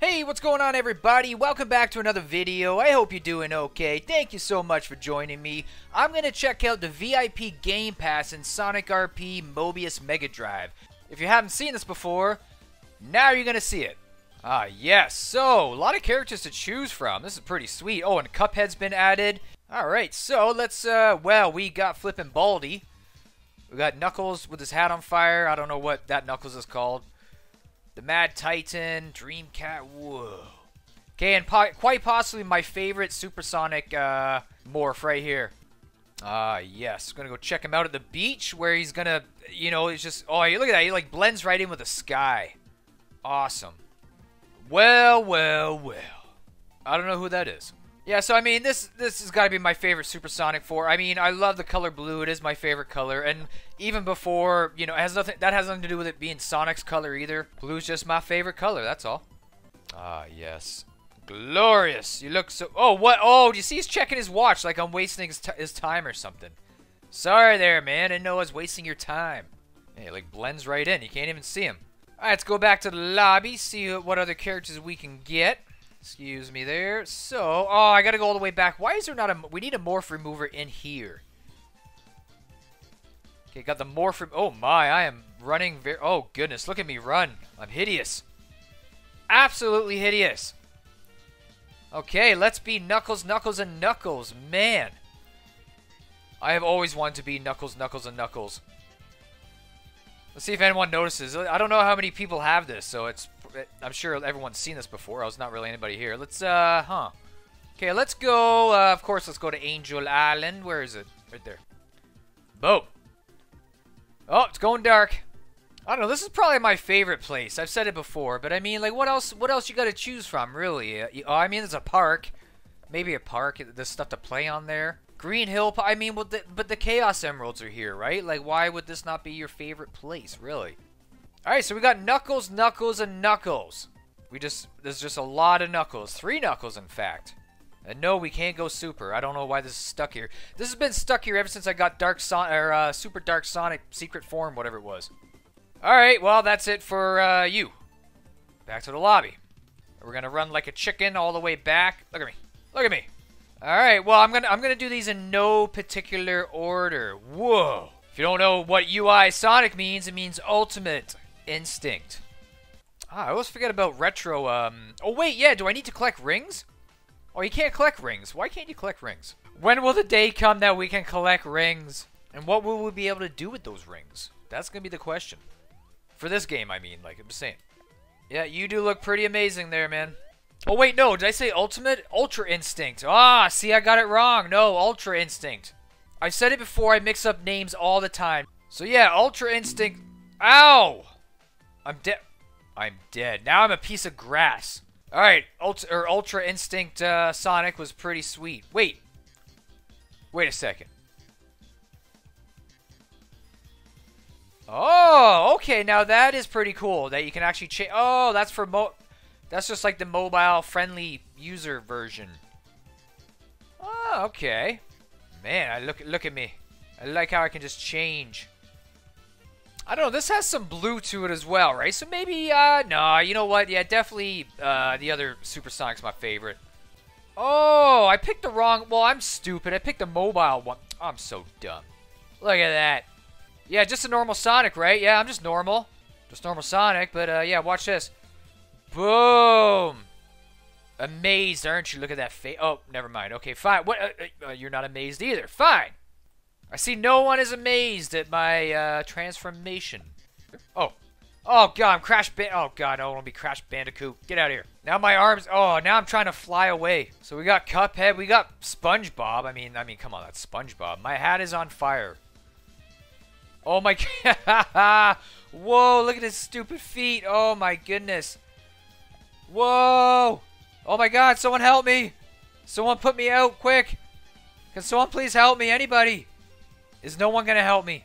Hey, what's going on everybody? Welcome back to another video. I hope you're doing okay. Thank you so much for joining me. I'm going to check out the VIP Game Pass in Sonic RP Mobius Mega Drive. If you haven't seen this before, now you're going to see it. Ah, yes. So, a lot of characters to choose from. This is pretty sweet. Oh, and Cuphead's been added. Alright, so let's, uh, well, we got Flippin' Baldi. We got Knuckles with his hat on fire. I don't know what that Knuckles is called. The Mad Titan, Dreamcast, whoa. Okay, and po quite possibly my favorite supersonic uh, morph right here. Ah, uh, yes. Gonna go check him out at the beach where he's gonna, you know, he's just, oh, look at that. He like blends right in with the sky. Awesome. Well, well, well. I don't know who that is. Yeah, so I mean, this this has got to be my favorite Supersonic 4. I mean, I love the color blue. It is my favorite color, and even before, you know, it has nothing. That has nothing to do with it being Sonic's color either. Blue's just my favorite color. That's all. Ah, yes, glorious. You look so. Oh, what? Oh, do you see? He's checking his watch like I'm wasting his, his time or something. Sorry there, man. I know I was wasting your time. Hey, like blends right in. You can't even see him. All right, let's go back to the lobby. See what other characters we can get. Excuse me there. So, oh, I gotta go all the way back. Why is there not a... We need a morph remover in here. Okay, got the morph... Oh, my. I am running very... Oh, goodness. Look at me run. I'm hideous. Absolutely hideous. Okay, let's be Knuckles, Knuckles, and Knuckles. Man. I have always wanted to be Knuckles, Knuckles, and Knuckles. Let's see if anyone notices. I don't know how many people have this, so it's I'm sure everyone's seen this before. I was not really anybody here. Let's, uh, huh. Okay, let's go, uh, of course, let's go to Angel Island. Where is it? Right there. Boom. Oh, it's going dark. I don't know. This is probably my favorite place. I've said it before, but I mean, like, what else? What else you got to choose from, really? Uh, oh, I mean, there's a park, maybe a park. There's stuff to play on there. Green Hill. I mean, well, the, but the Chaos Emeralds are here, right? Like, why would this not be your favorite place, really? Alright, so we got Knuckles, Knuckles, and Knuckles. We just, there's just a lot of Knuckles. Three Knuckles, in fact. And no, we can't go Super. I don't know why this is stuck here. This has been stuck here ever since I got Dark Son or uh, Super Dark Sonic Secret Form, whatever it was. Alright, well, that's it for uh, you. Back to the lobby. We're gonna run like a chicken all the way back. Look at me. Look at me. Alright, well, I'm gonna I'm gonna do these in no particular order. Whoa. If you don't know what UI Sonic means, it means ultimate. Instinct. Ah, I always forget about retro, um... Oh, wait, yeah, do I need to collect rings? Oh, you can't collect rings. Why can't you collect rings? When will the day come that we can collect rings? And what will we be able to do with those rings? That's to be the question. For this game, I mean, like I'm saying. Yeah, you do look pretty amazing there, man. Oh, wait, no. Did I say ultimate? Ultra Instinct. Ah, see, I got it wrong. No, Ultra Instinct. I've said it before. I mix up names all the time. So, yeah, Ultra Instinct. Ow! I'm dead. I'm dead. Now I'm a piece of grass. All right, Ultra, or Ultra Instinct uh, Sonic was pretty sweet. Wait. Wait a second. Oh, okay. Now that is pretty cool that you can actually change. Oh, that's for mo. That's just like the mobile friendly user version. Oh, okay. Man, I look look at me. I like how I can just change. I don't know. This has some blue to it as well, right? So maybe, uh, no, you know what? Yeah, definitely uh, the other Supersonic's my favorite. Oh, I picked the wrong... Well, I'm stupid. I picked the mobile one. I'm so dumb. Look at that. Yeah, just a normal Sonic, right? Yeah, I'm just normal. Just normal Sonic, but, uh, yeah, watch this. Boom! Amazed, aren't you? Look at that face. Oh, never mind. Okay, fine. What? Uh, uh, you're not amazed either. Fine. I see no one is amazed at my uh, transformation. Oh. Oh, God, I'm Crash Band... Oh, God, I don't want to be Crash Bandicoot. Get out of here. Now my arms... Oh, now I'm trying to fly away. So we got Cuphead. We got SpongeBob. I mean, I mean, come on, that's SpongeBob. My hat is on fire. Oh, my... Whoa, look at his stupid feet. Oh, my goodness. Whoa. Oh, my God, someone help me. Someone put me out, quick. Can someone please help me? Anybody? Is no one gonna help me?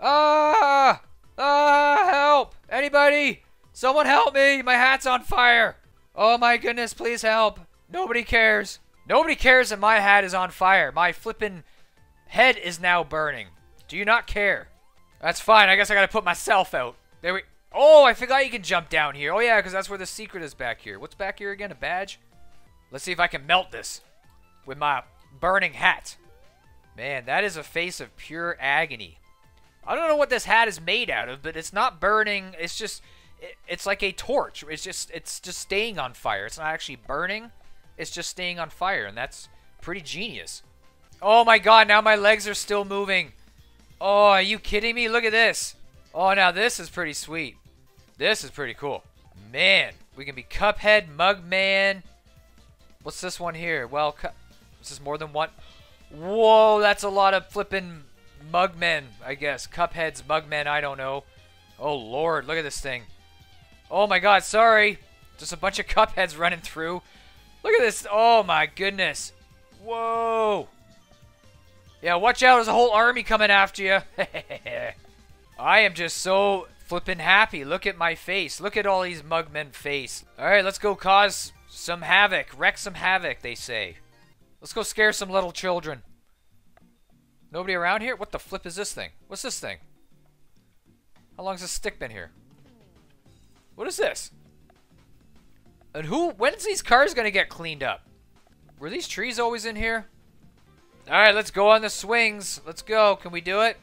Ah! Ah! Help! Anybody! Someone help me! My hat's on fire! Oh my goodness, please help! Nobody cares. Nobody cares that my hat is on fire. My flippin' head is now burning. Do you not care? That's fine. I guess I gotta put myself out. There we... Oh, I forgot you can jump down here. Oh, yeah, because that's where the secret is back here. What's back here again? A badge? Let's see if I can melt this with my burning hat. Man, that is a face of pure agony. I don't know what this hat is made out of, but it's not burning. It's just, it, it's like a torch. It's just, it's just staying on fire. It's not actually burning. It's just staying on fire, and that's pretty genius. Oh my god, now my legs are still moving. Oh, are you kidding me? Look at this. Oh, now this is pretty sweet. This is pretty cool. Man, we can be Cuphead, Mugman. What's this one here? Well, this is more than one. Whoa, that's a lot of flipping Mugmen, I guess. Cupheads, Mugmen, I don't know. Oh, Lord, look at this thing. Oh, my God, sorry. Just a bunch of Cupheads running through. Look at this. Oh, my goodness. Whoa. Yeah, watch out. There's a whole army coming after you. I am just so flippin' happy. Look at my face. Look at all these mugmen face. Alright, let's go cause some havoc. Wreck some havoc, they say. Let's go scare some little children. Nobody around here? What the flip is this thing? What's this thing? How long's this stick been here? What is this? And who, when's these cars gonna get cleaned up? Were these trees always in here? Alright, let's go on the swings. Let's go. Can we do it?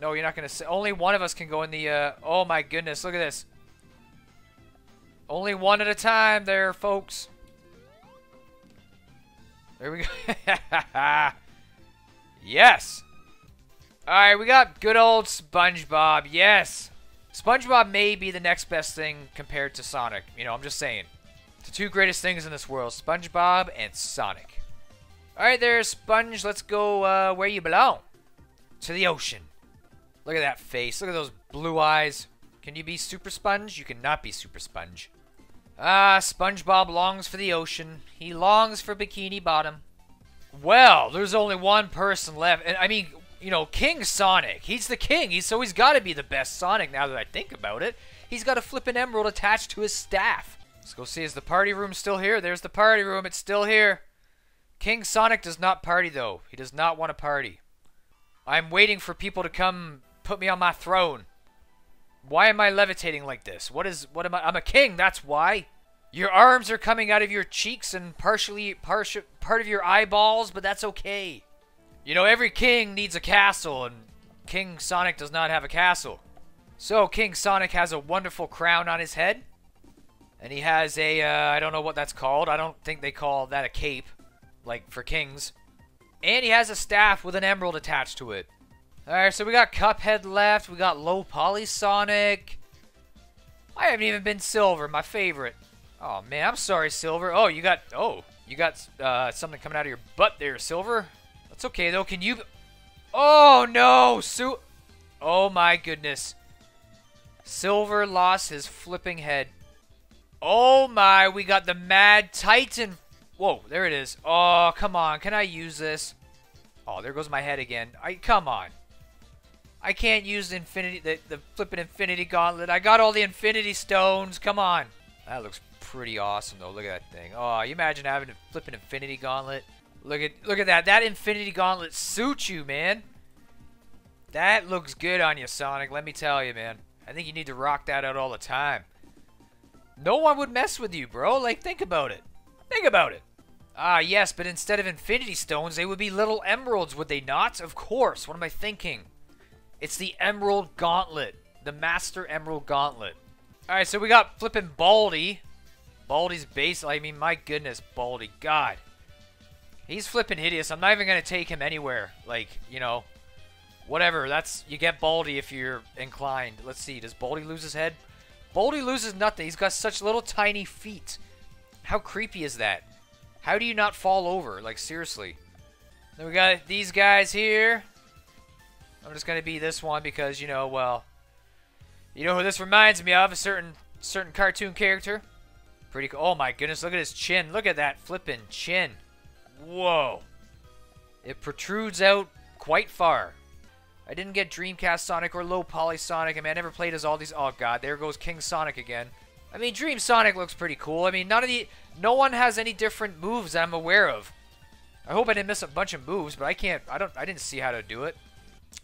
No, you're not going to say. Only one of us can go in the... Uh, oh, my goodness. Look at this. Only one at a time there, folks. There we go. yes. Alright, we got good old SpongeBob. Yes. SpongeBob may be the next best thing compared to Sonic. You know, I'm just saying. The two greatest things in this world, SpongeBob and Sonic. Alright there, Sponge. Let's go uh, where you belong. To the ocean. Look at that face. Look at those blue eyes. Can you be Super Sponge? You cannot be Super Sponge. Ah, SpongeBob longs for the ocean. He longs for Bikini Bottom. Well, there's only one person left. And I mean, you know, King Sonic. He's the king. He's so he's got to be the best Sonic now that I think about it. He's got a flippin' emerald attached to his staff. Let's go see is the party room still here? There's the party room. It's still here. King Sonic does not party though. He does not want to party. I'm waiting for people to come put me on my throne. Why am I levitating like this? What is what am I? I'm a king, that's why. Your arms are coming out of your cheeks and partially partial part of your eyeballs, but that's okay. You know, every king needs a castle and King Sonic does not have a castle. So King Sonic has a wonderful crown on his head. And he has a uh, I don't know what that's called. I don't think they call that a cape, like for kings. And he has a staff with an emerald attached to it. Alright, so we got Cuphead left. We got Low Poly Sonic. I haven't even been Silver, my favorite. Oh, man, I'm sorry, Silver. Oh, you got... Oh, you got uh, something coming out of your butt there, Silver. That's okay, though. Can you... Oh, no! Sue... oh, my goodness. Silver lost his flipping head. Oh, my. We got the Mad Titan. Whoa, there it is. Oh, come on. Can I use this? Oh, there goes my head again. I Come on. I can't use the infinity, the, the flipping infinity gauntlet. I got all the infinity stones. Come on. That looks pretty awesome though. Look at that thing. Oh, you imagine having a flipping infinity gauntlet. Look at look at that. That infinity gauntlet suits you, man. That looks good on you, Sonic. Let me tell you, man. I think you need to rock that out all the time. No one would mess with you, bro. Like, think about it. Think about it. Ah, yes, but instead of infinity stones, they would be little emeralds, would they not? Of course. What am I thinking? It's the Emerald Gauntlet. The Master Emerald Gauntlet. Alright, so we got flipping Baldi. Baldi's base. I mean, my goodness, Baldi. God. He's flipping hideous. I'm not even going to take him anywhere. Like, you know, whatever. That's You get Baldi if you're inclined. Let's see. Does Baldi lose his head? Baldi loses nothing. He's got such little tiny feet. How creepy is that? How do you not fall over? Like, seriously. Then we got these guys here. I'm just gonna be this one because you know, well, you know who this reminds me of? A certain certain cartoon character. Pretty cool. Oh my goodness, look at his chin. Look at that flippin' chin. Whoa. It protrudes out quite far. I didn't get Dreamcast Sonic or Low Poly Sonic. I mean, I never played as all these. Oh god, there goes King Sonic again. I mean, Dream Sonic looks pretty cool. I mean, none of the, no one has any different moves I'm aware of. I hope I didn't miss a bunch of moves, but I can't. I don't. I didn't see how to do it.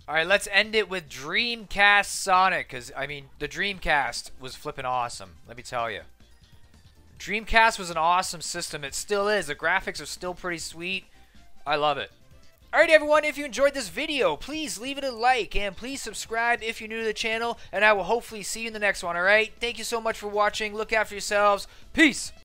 All right, let's end it with Dreamcast Sonic, because, I mean, the Dreamcast was flipping awesome, let me tell you. Dreamcast was an awesome system. It still is. The graphics are still pretty sweet. I love it. Alright everyone, if you enjoyed this video, please leave it a like and please subscribe if you're new to the channel and I will hopefully see you in the next one, alright? Thank you so much for watching. Look after yourselves. Peace!